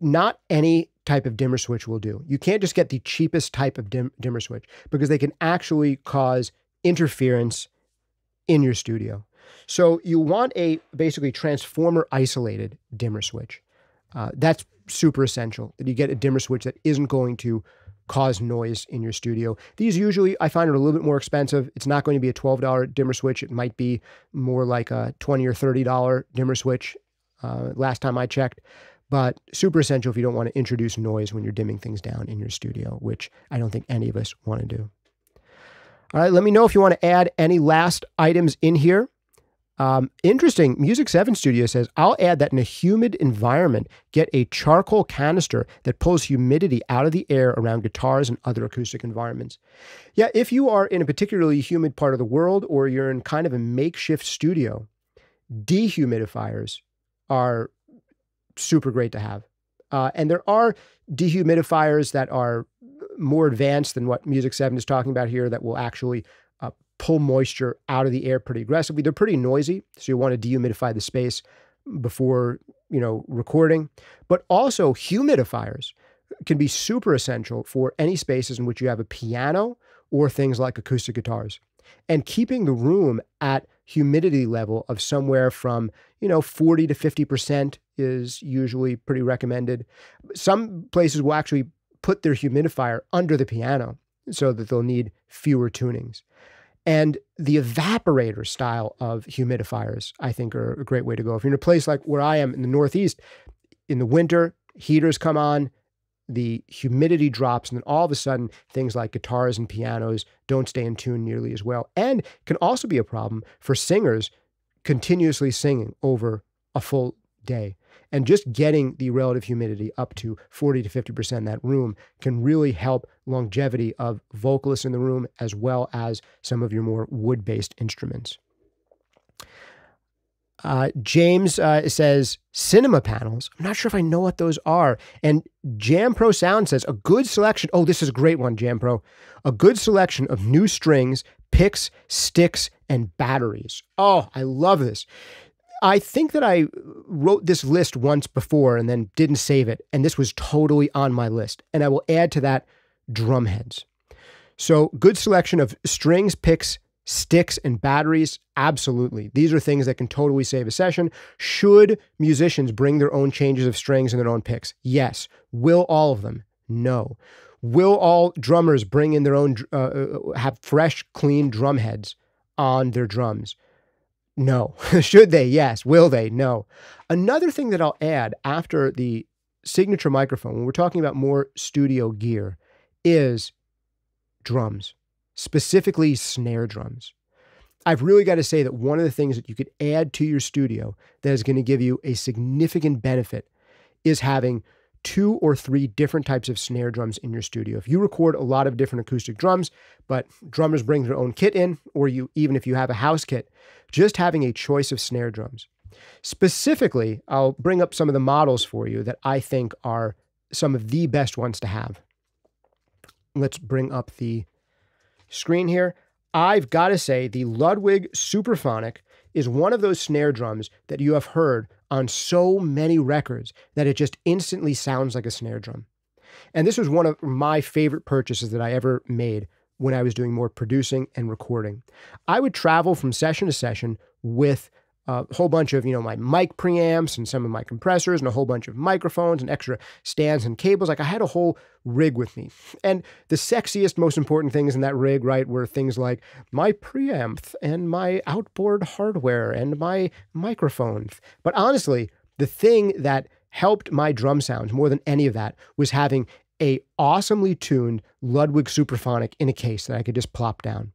not any type of dimmer switch will do. You can't just get the cheapest type of dim dimmer switch because they can actually cause interference in your studio. So you want a basically transformer isolated dimmer switch. Uh, that's super essential that you get a dimmer switch that isn't going to cause noise in your studio. These usually I find are a little bit more expensive. It's not going to be a $12 dimmer switch. It might be more like a 20 or $30 dimmer switch uh, last time I checked, but super essential if you don't want to introduce noise when you're dimming things down in your studio, which I don't think any of us want to do. All right, let me know if you want to add any last items in here. Um, interesting. Music 7 Studio says, I'll add that in a humid environment, get a charcoal canister that pulls humidity out of the air around guitars and other acoustic environments. Yeah, if you are in a particularly humid part of the world or you're in kind of a makeshift studio, dehumidifiers are super great to have. Uh, and there are dehumidifiers that are more advanced than what Music 7 is talking about here that will actually pull moisture out of the air pretty aggressively. They're pretty noisy, so you want to dehumidify the space before, you know, recording. But also humidifiers can be super essential for any spaces in which you have a piano or things like acoustic guitars. And keeping the room at humidity level of somewhere from, you know, 40 to 50% is usually pretty recommended. Some places will actually put their humidifier under the piano so that they'll need fewer tunings. And the evaporator style of humidifiers, I think, are a great way to go. If you're in a place like where I am in the Northeast, in the winter, heaters come on, the humidity drops, and then all of a sudden, things like guitars and pianos don't stay in tune nearly as well. And can also be a problem for singers continuously singing over a full day. And just getting the relative humidity up to 40 to 50% in that room can really help longevity of vocalists in the room as well as some of your more wood based instruments. Uh, James uh, says cinema panels. I'm not sure if I know what those are. And Jam Pro Sound says a good selection. Oh, this is a great one, Jam Pro. A good selection of new strings, picks, sticks, and batteries. Oh, I love this. I think that I wrote this list once before and then didn't save it. And this was totally on my list. And I will add to that drum heads. So, good selection of strings, picks, sticks, and batteries. Absolutely. These are things that can totally save a session. Should musicians bring their own changes of strings and their own picks? Yes. Will all of them? No. Will all drummers bring in their own, uh, uh have fresh, clean drum heads on their drums? No. Should they? Yes. Will they? No. Another thing that I'll add after the signature microphone, when we're talking about more studio gear, is drums, specifically snare drums. I've really got to say that one of the things that you could add to your studio that is going to give you a significant benefit is having two or three different types of snare drums in your studio. If you record a lot of different acoustic drums, but drummers bring their own kit in, or you even if you have a house kit, just having a choice of snare drums. Specifically, I'll bring up some of the models for you that I think are some of the best ones to have. Let's bring up the screen here. I've got to say, the Ludwig Supraphonic is one of those snare drums that you have heard on so many records that it just instantly sounds like a snare drum. And this was one of my favorite purchases that I ever made when I was doing more producing and recording. I would travel from session to session with a whole bunch of, you know, my mic preamps and some of my compressors and a whole bunch of microphones and extra stands and cables. Like I had a whole rig with me. And the sexiest, most important things in that rig, right, were things like my preamp and my outboard hardware and my microphones. But honestly, the thing that helped my drum sounds more than any of that was having a awesomely tuned Ludwig Supraphonic in a case that I could just plop down.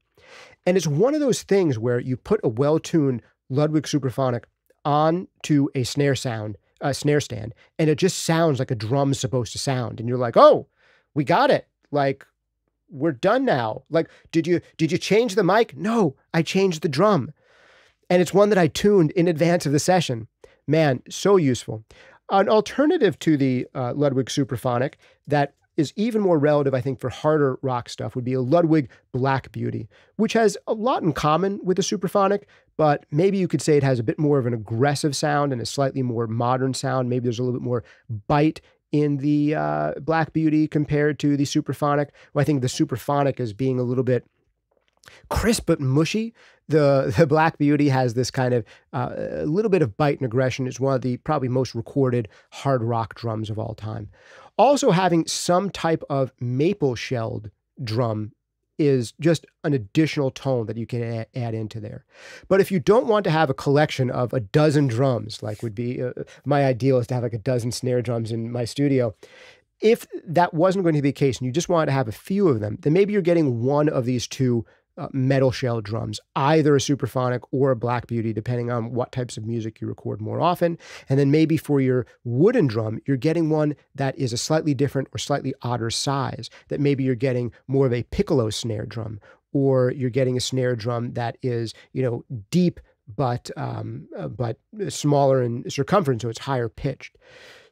And it's one of those things where you put a well-tuned Ludwig Supraphonic onto a snare sound, a snare stand, and it just sounds like a drum's supposed to sound. And you're like, oh, we got it. Like, we're done now. Like, did you did you change the mic? No, I changed the drum. And it's one that I tuned in advance of the session. Man, so useful. An alternative to the uh, Ludwig Supraphonic that is even more relative, I think, for harder rock stuff would be a Ludwig Black Beauty, which has a lot in common with the Supraphonic, but maybe you could say it has a bit more of an aggressive sound and a slightly more modern sound. Maybe there's a little bit more bite in the uh, Black Beauty compared to the Supraphonic. Well, I think the Supraphonic is being a little bit crisp but mushy. The the Black Beauty has this kind of uh, a little bit of bite and aggression. It's one of the probably most recorded hard rock drums of all time. Also, having some type of maple shelled drum is just an additional tone that you can add, add, into there. But if you don't want to have a collection of a dozen drums, like would be uh, my ideal is to have like a dozen snare drums in my studio. If that wasn't going to be the case and you just wanted to have a few of them, then maybe you're getting one of these two uh, metal shell drums, either a Supraphonic or a Black Beauty, depending on what types of music you record more often. And then maybe for your wooden drum, you're getting one that is a slightly different or slightly odder size, that maybe you're getting more of a piccolo snare drum, or you're getting a snare drum that is, you know, deep but um, uh, but smaller in circumference, so it's higher pitched.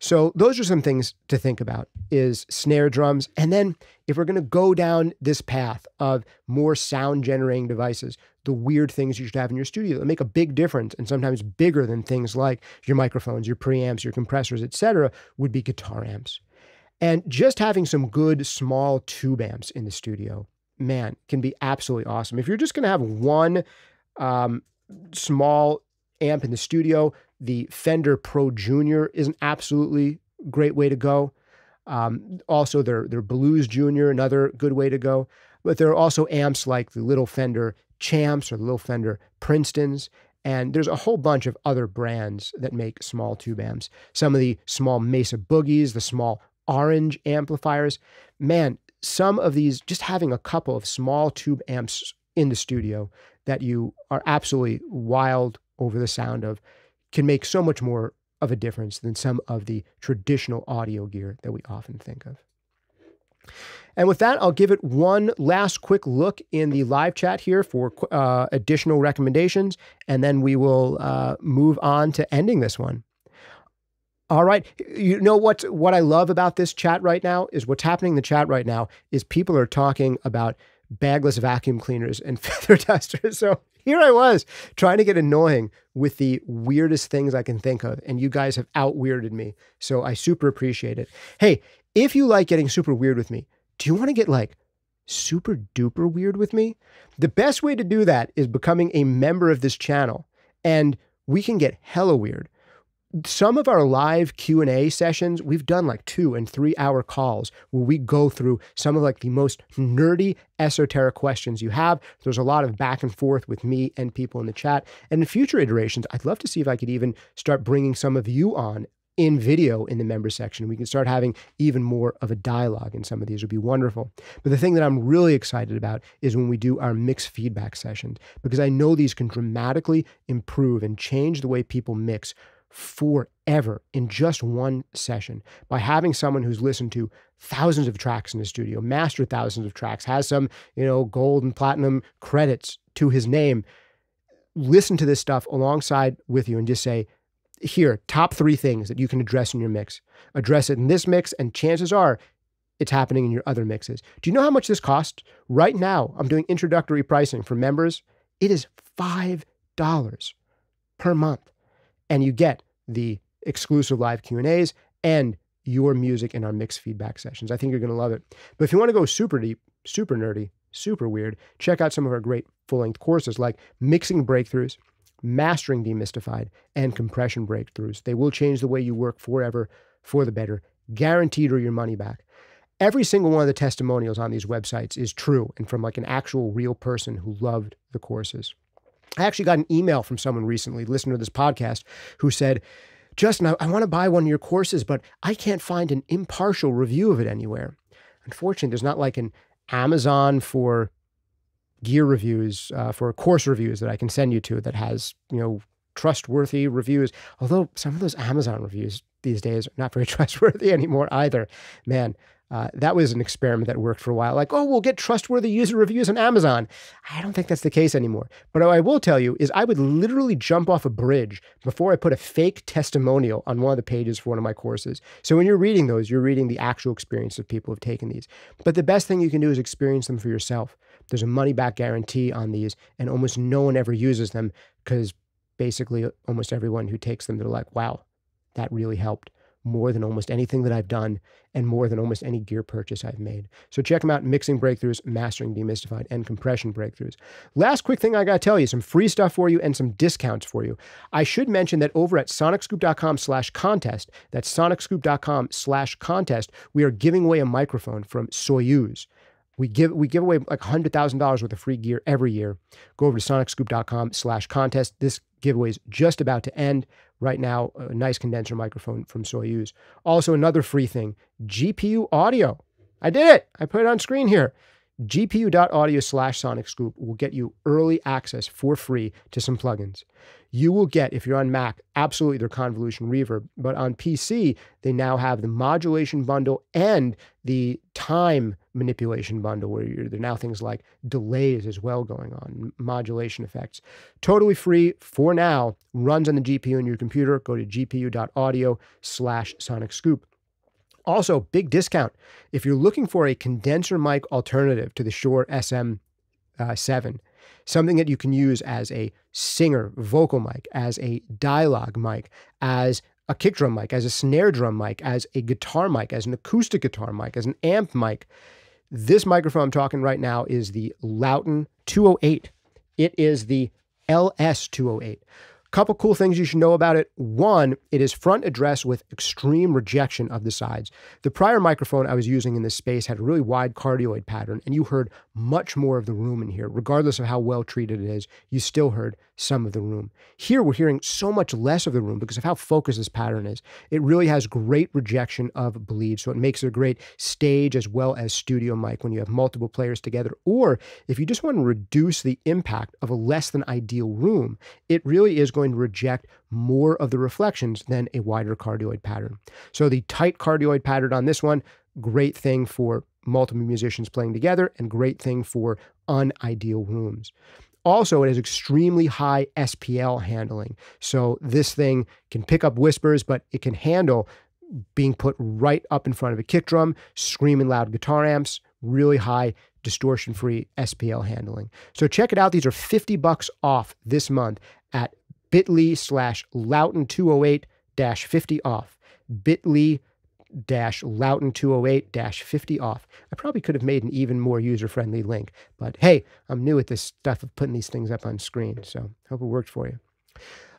So those are some things to think about is snare drums. And then if we're going to go down this path of more sound generating devices, the weird things you should have in your studio that make a big difference and sometimes bigger than things like your microphones, your preamps, your compressors, etc., would be guitar amps. And just having some good small tube amps in the studio, man, can be absolutely awesome. If you're just going to have one um, small amp in the studio, the Fender Pro Junior is an absolutely great way to go. Um, also, their their Blues Junior, another good way to go. But there are also amps like the Little Fender Champs or the Little Fender Princetons. And there's a whole bunch of other brands that make small tube amps. Some of the small Mesa Boogies, the small orange amplifiers. Man, some of these, just having a couple of small tube amps in the studio that you are absolutely wild over the sound of can make so much more of a difference than some of the traditional audio gear that we often think of. And with that, I'll give it one last quick look in the live chat here for uh, additional recommendations, and then we will uh, move on to ending this one. All right. You know what what I love about this chat right now is what's happening in the chat right now is people are talking about bagless vacuum cleaners and feather dusters. So here I was trying to get annoying with the weirdest things I can think of, and you guys have out weirded me. So I super appreciate it. Hey, if you like getting super weird with me, do you want to get like super duper weird with me? The best way to do that is becoming a member of this channel, and we can get hella weird some of our live q&a sessions we've done like two and three hour calls where we go through some of like the most nerdy esoteric questions you have there's a lot of back and forth with me and people in the chat and in future iterations i'd love to see if i could even start bringing some of you on in video in the member section. We can start having even more of a dialogue in some of these would be wonderful. But the thing that I'm really excited about is when we do our mix feedback sessions, because I know these can dramatically improve and change the way people mix forever in just one session by having someone who's listened to thousands of tracks in the studio, mastered thousands of tracks, has some, you know, gold and platinum credits to his name. Listen to this stuff alongside with you and just say, here, top three things that you can address in your mix. Address it in this mix, and chances are it's happening in your other mixes. Do you know how much this costs? Right now, I'm doing introductory pricing for members. It is $5 per month. And you get the exclusive live Q&As and your music in our mixed feedback sessions. I think you're going to love it. But if you want to go super deep, super nerdy, super weird, check out some of our great full-length courses like Mixing Breakthroughs, Mastering Demystified, and Compression Breakthroughs. They will change the way you work forever for the better, guaranteed or your money back. Every single one of the testimonials on these websites is true and from like an actual real person who loved the courses. I actually got an email from someone recently, listening to this podcast, who said, Justin, I, I want to buy one of your courses, but I can't find an impartial review of it anywhere. Unfortunately, there's not like an Amazon for gear reviews, uh, for course reviews that I can send you to that has, you know, trustworthy reviews. Although some of those Amazon reviews these days are not very trustworthy anymore either. Man, uh, that was an experiment that worked for a while. Like, oh, we'll get trustworthy user reviews on Amazon. I don't think that's the case anymore. But what I will tell you is I would literally jump off a bridge before I put a fake testimonial on one of the pages for one of my courses. So when you're reading those, you're reading the actual experience of people who've taken these. But the best thing you can do is experience them for yourself. There's a money back guarantee on these, and almost no one ever uses them because basically almost everyone who takes them, they're like, wow, that really helped more than almost anything that I've done and more than almost any gear purchase I've made. So check them out Mixing Breakthroughs, Mastering Demystified, and Compression Breakthroughs. Last quick thing I got to tell you some free stuff for you and some discounts for you. I should mention that over at sonicscoop.com slash contest, that's sonicscoop.com slash contest, we are giving away a microphone from Soyuz. We give we give away like hundred thousand dollars worth of free gear every year. Go over to sonicscoop.com slash contest. This giveaway is just about to end right now. A nice condenser microphone from Soyuz. Also, another free thing: GPU audio. I did it. I put it on screen here gpu.audio slash sonic scoop will get you early access for free to some plugins. You will get, if you're on Mac, absolutely their convolution reverb, but on PC, they now have the modulation bundle and the time manipulation bundle, where there are now things like delays as well going on, modulation effects. Totally free for now, runs on the GPU in your computer. Go to gpu.audio slash sonic scoop. Also, big discount if you're looking for a condenser mic alternative to the Shure SM7, uh, something that you can use as a singer vocal mic, as a dialogue mic, as a kick drum mic, as a snare drum mic, as a guitar mic, as an acoustic guitar mic, as an amp mic. This microphone I'm talking right now is the Lauten 208. It is the LS208. Couple cool things you should know about it. One, it is front address with extreme rejection of the sides. The prior microphone I was using in this space had a really wide cardioid pattern, and you heard much more of the room in here. Regardless of how well treated it is, you still heard some of the room. Here, we're hearing so much less of the room because of how focused this pattern is. It really has great rejection of bleed, so it makes it a great stage as well as studio mic when you have multiple players together. Or if you just want to reduce the impact of a less than ideal room, it really is going to reject more of the reflections than a wider cardioid pattern. So the tight cardioid pattern on this one, great thing for multiple musicians playing together and great thing for unideal rooms. Also, it has extremely high SPL handling. So this thing can pick up whispers, but it can handle being put right up in front of a kick drum, screaming loud guitar amps, really high distortion free SPL handling. So check it out. These are 50 bucks off this month at bit.ly slash Lauten208 dash 50 off. bit.ly dash Lauten 208 dash 50 off. I probably could have made an even more user friendly link, but hey, I'm new at this stuff of putting these things up on screen, so hope it worked for you.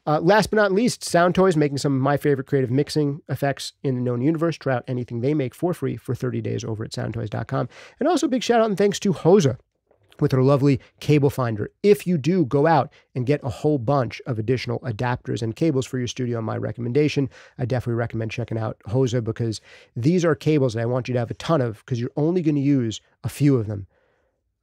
Uh, last but not least, Soundtoys making some of my favorite creative mixing effects in the known universe. Try out anything they make for free for 30 days over at soundtoys.com. And also, big shout out and thanks to Hosa with our lovely cable finder. If you do go out and get a whole bunch of additional adapters and cables for your studio, on my recommendation, I definitely recommend checking out Hosa because these are cables that I want you to have a ton of because you're only going to use a few of them.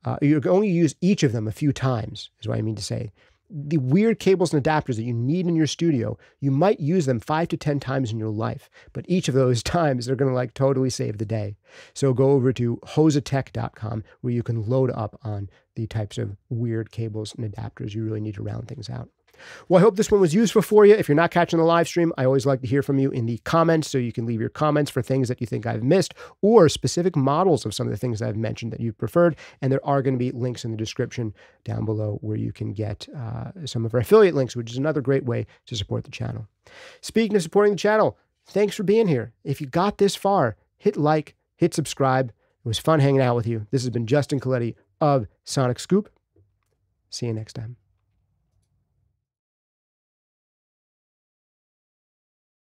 Uh, you're only use each of them a few times, is what I mean to say the weird cables and adapters that you need in your studio, you might use them five to 10 times in your life, but each of those times they're going to like totally save the day. So go over to hosatech.com where you can load up on the types of weird cables and adapters you really need to round things out. Well, I hope this one was useful for you. If you're not catching the live stream, I always like to hear from you in the comments. So you can leave your comments for things that you think I've missed or specific models of some of the things I've mentioned that you've preferred. And there are going to be links in the description down below where you can get uh, some of our affiliate links, which is another great way to support the channel. Speaking of supporting the channel, thanks for being here. If you got this far, hit like, hit subscribe. It was fun hanging out with you. This has been Justin Colletti of Sonic Scoop. See you next time.